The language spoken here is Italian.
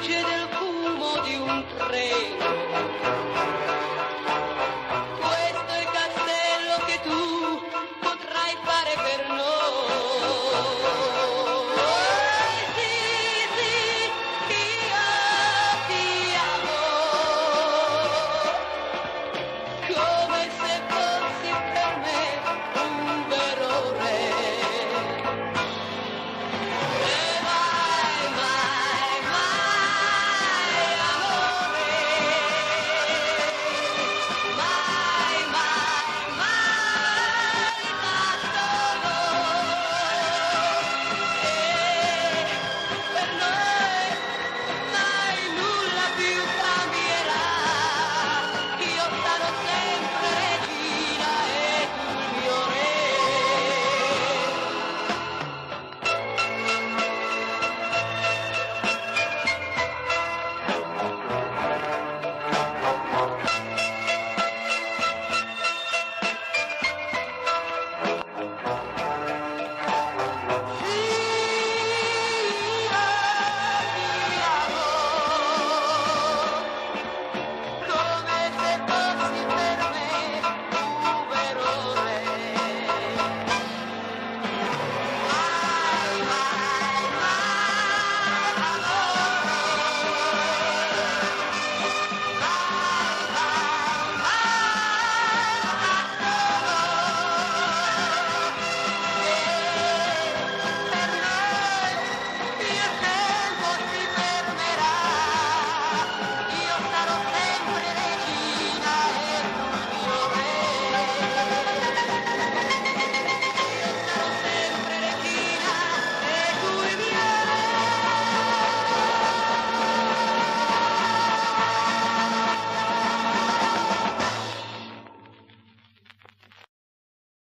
luce del fumo di un treno.